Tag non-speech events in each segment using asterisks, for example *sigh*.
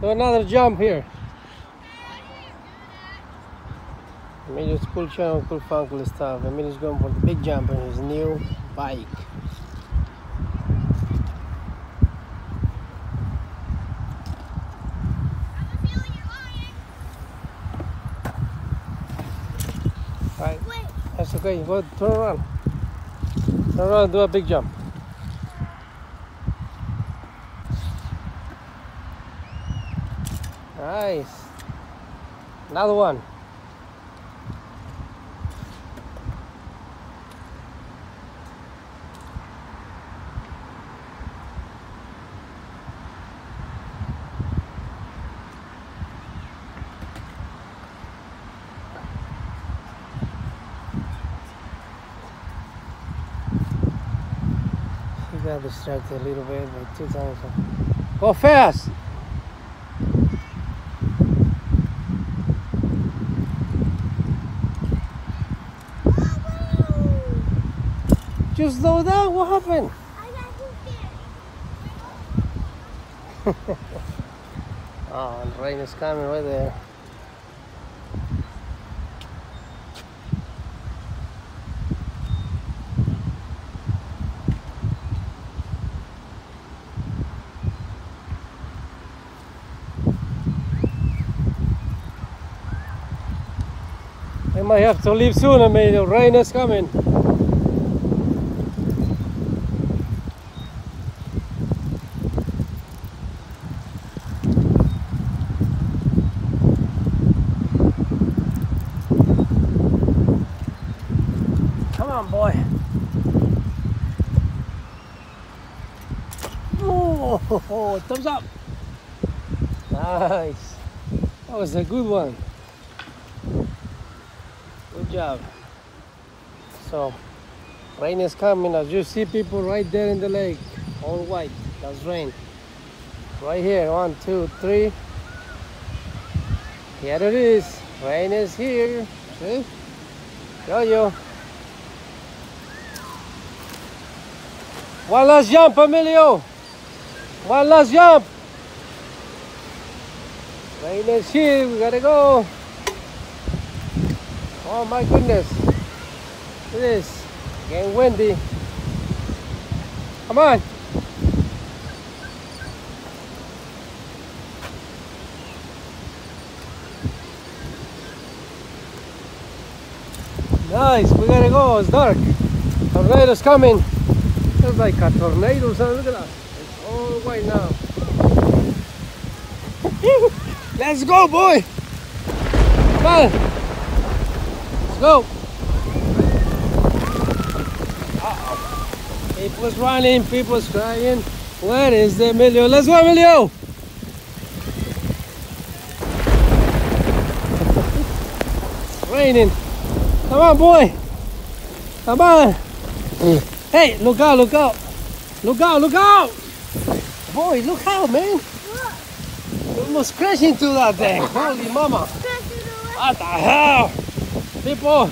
Do another jump here. Emilio's cool channel, cool fun, cool stuff. Emilio's going for the big jump on his new bike. Right, that's okay. Go turn around. Turn around do a big jump. Nice. Another one. Got distracted a little bit by two times. Go fast! Just slow down. What happened? I got too scared. Oh, the rain is coming right there. I might have to leave soon. I mean, the rain is coming. Come on, boy. Oh, thumbs up. Nice. That was a good one. Good job. So, rain is coming. As you see people right there in the lake, all white. That's rain. Right here. One, two, three. Here it is. Rain is here. See? Yo yo. One last jump, Emilio. One last jump. Rain is here. We gotta go. Oh my goodness. At this. Getting windy. Come on. Nice. We gotta go. It's dark. Tornado's coming. It's like a tornado. son. Look at that. All white now. *laughs* Let's go, boy. Come on. Let's go. Uh-oh. People's running, people's crying. Where is the Emilio? Let's go, Emilio. *laughs* raining. Come on, boy. Come on. Hey, look out, look out. Look out, look out. Boy, look out, man. Almost crashed into that thing. Holy mama. What the hell? People,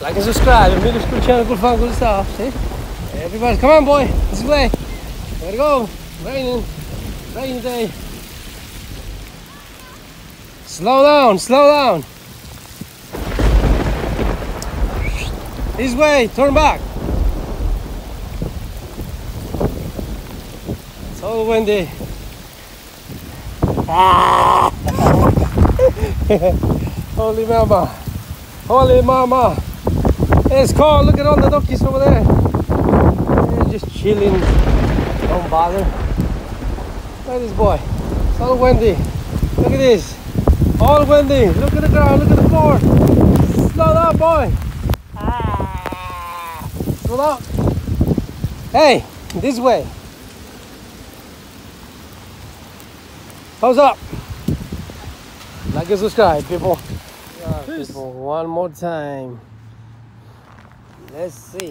like and subscribe. And really cool channel, cool fun, cool stuff. See? Everybody, come on, boy. This way. Gotta go. Raining. Rainy day. Slow down, slow down. This way, turn back. It's all windy. Ah! Holy mama. Holy mama. It's cold. Look at all the duckies over there. They're just chilling. Don't bother. Look at this boy. It's all windy. Look at this. All windy. Look at the ground. Look at the floor. Slow down, boy. Ah. Slow down. Hey, this way. Thumbs up. Like and subscribe, people. Yeah, people. One more time. Let's see.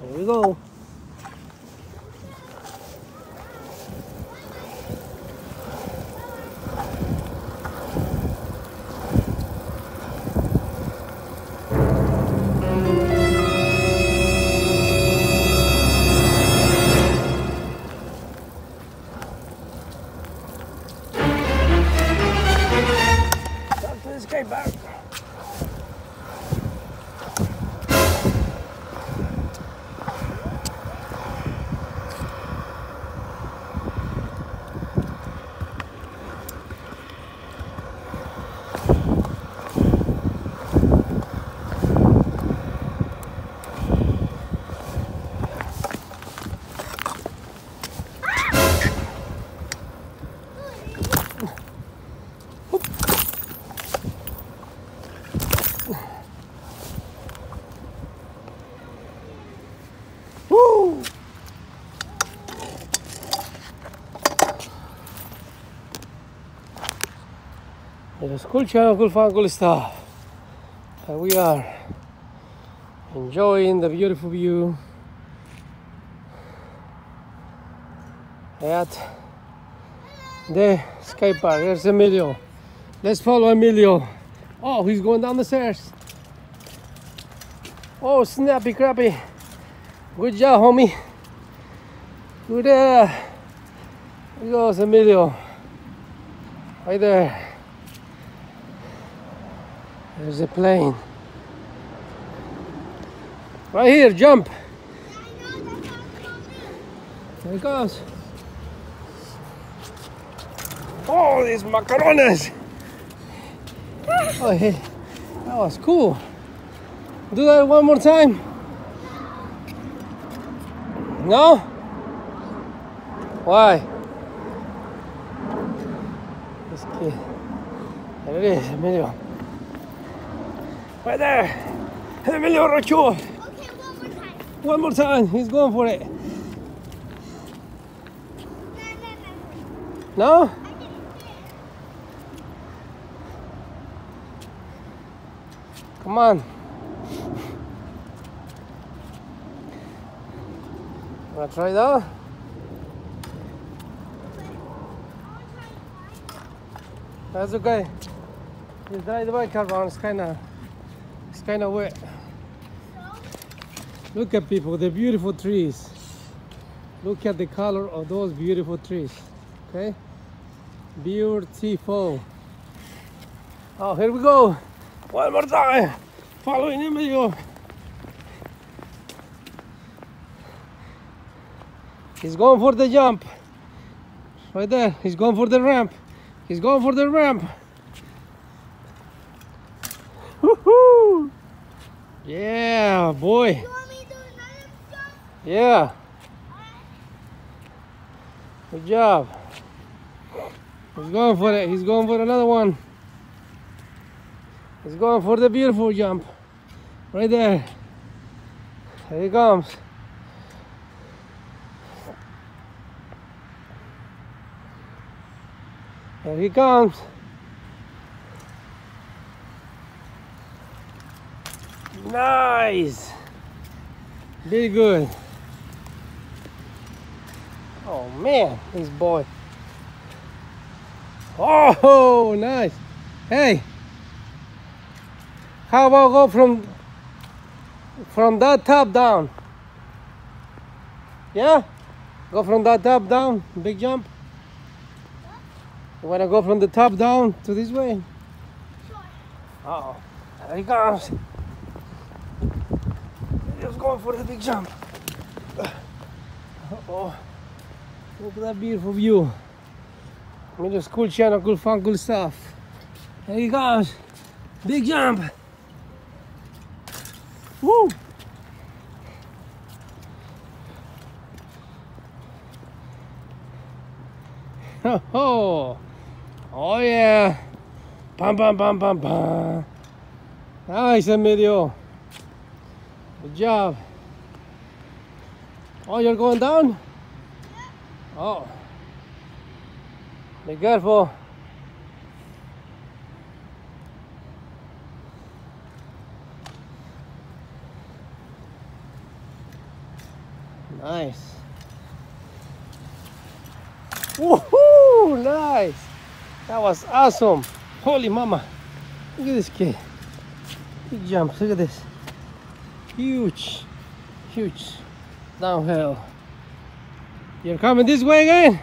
Here we go. Cool channel, cool fun, cool stuff. And we are enjoying the beautiful view at the skate park. There's Emilio. Let's follow Emilio. Oh, he's going down the stairs. Oh, snappy crappy. Good job, homie. Good. Uh, there goes Emilio. Right there. There's a plane. Right here, jump. There it goes. Oh, these macarones. Oh, hey, that was cool. Do that one more time. No? Why? This kid. There it is, Emilio. Eh, Right there. Emilio Rocho. Okay, one more time. One more time. He's going for it. No, no, no. No? I didn't see it. Come on. Wanna try that? That's okay. Just drive the bike around. It's kind of, it's kind of wet. Look at people, the beautiful trees. Look at the color of those beautiful trees. Okay, beautiful. Oh, here we go. One more time. Following Emilio. He's going for the jump. Right there. He's going for the ramp. He's going for the ramp. Woohoo! Yeah, boy. You want me to do another jump? Yeah. Good job. He's going for it. He's going for another one. He's going for the beautiful jump. Right there. There he comes. There he comes. Nice. Very good. Oh man, this boy. Oh, nice. Hey, how about go from from that top down? Yeah, go from that top down. Big jump. You wanna go from the top down to this way? Sure. Oh, there he comes. Going for the big jump. Uh, oh, look at that beautiful view. I mean, it's cool channel, cool fun, cool stuff. There he goes. Big jump. Woo! *laughs* Oh, oh yeah. Pam, pam, pam, pam, pam. Nice, Emilio. Good job. Oh, you're going down? Oh. Be careful. Nice. Woohoo! Nice. That was awesome. Holy mama. Look at this kid. Big jumps. Look at this. Huge. Huge. Downhill. You're coming this way again?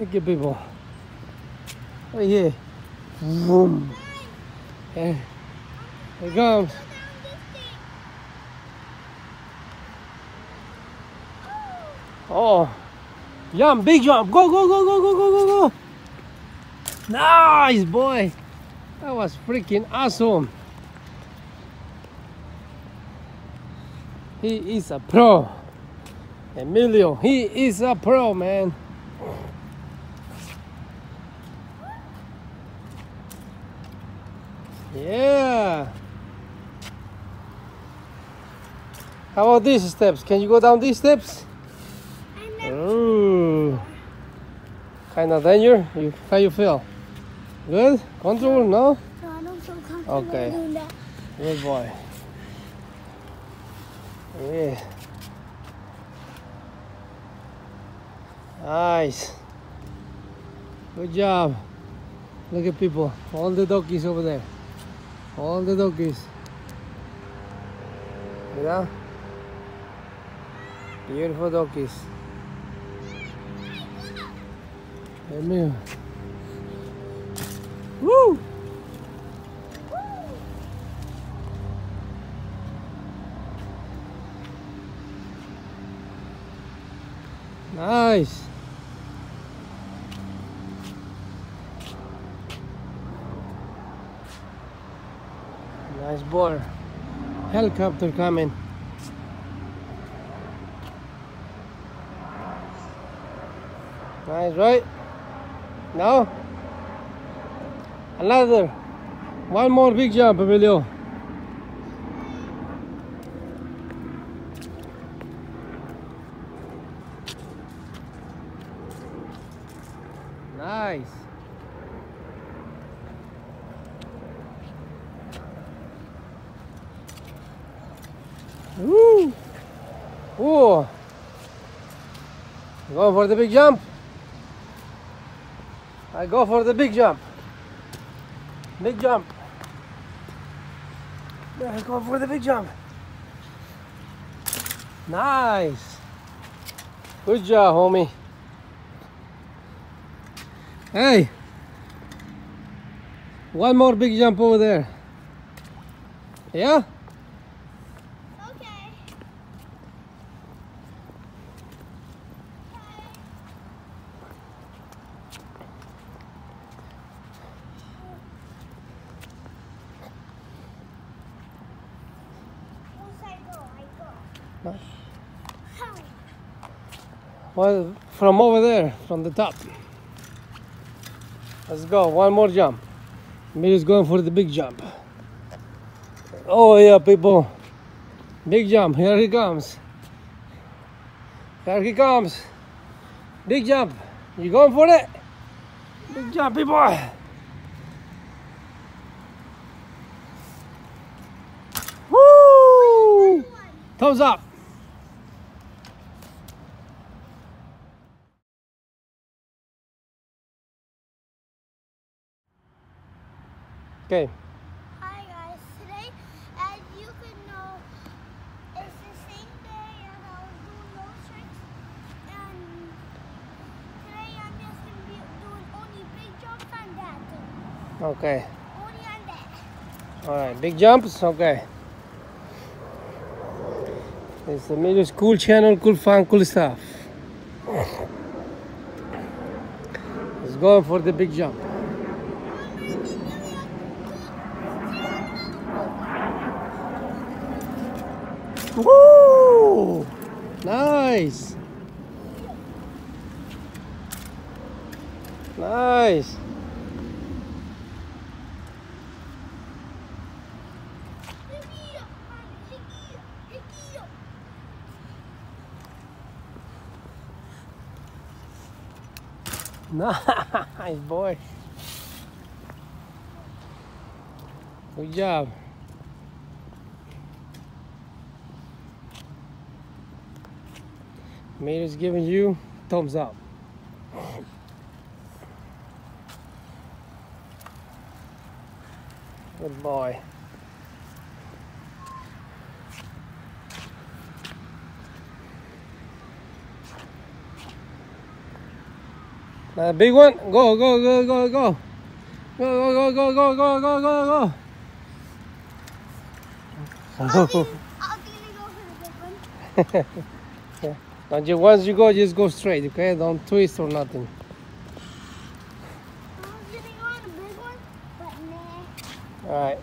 Look at people. Right here. Vroom. There. There it comes. Oh. Jump, big jump. Go, go, go, go, go, go, go, go. Nice, boy. That was freaking awesome. He is a pro. Emilio, he is a pro, man. Yeah. How about these steps? Can you go down these steps? I'm not Ooh. Kind of danger? You, how you feel? Good? Control? No? No, I don't feel comfortable Okay. doing that. Good boy. Yeah. Nice. Good job. Look at people. All the doggies over there. All the doggies. Yeah. Beautiful doggies. Dios mío. Woo! Nice. Nice boy. Helicopter coming. Nice, right? Now, another. One more big jump, Emilio. Nice. Woo! Whoa! Go for the big jump. I go for the big jump. Big jump. I go for the big jump. Nice. Good job, homie. Hey. One more big jump over there. Yeah? Okay. Once I go, I go. Nice. How? Well, from over there, from the top. Let's go. One more jump. Emilio's going for the big jump. Oh yeah, people. Big jump. Here he comes. Here he comes. Big jump. You going for it? Big jump, people. Woo! Thumbs up. Okay. Hi guys, today as you can know it's the same day as I was doing those tricks and today I'm just gonna be doing only big jumps on that. Okay. Only on that. All right. Big jumps. Okay. It's Emilio's cool channel, cool fun, cool stuff. Let's go for the big jump. Woo! Nice. Nice. *laughs* Nice boy. Good job. Mater's giving you thumbs up. Good boy. Big one. Go, go, go, go, go. Go, go, go, go, go, go, go, go, I'll go. Now, just once you go, just go straight, okay? Don't twist or nothing. I was gonna on a big one, but nah. All right.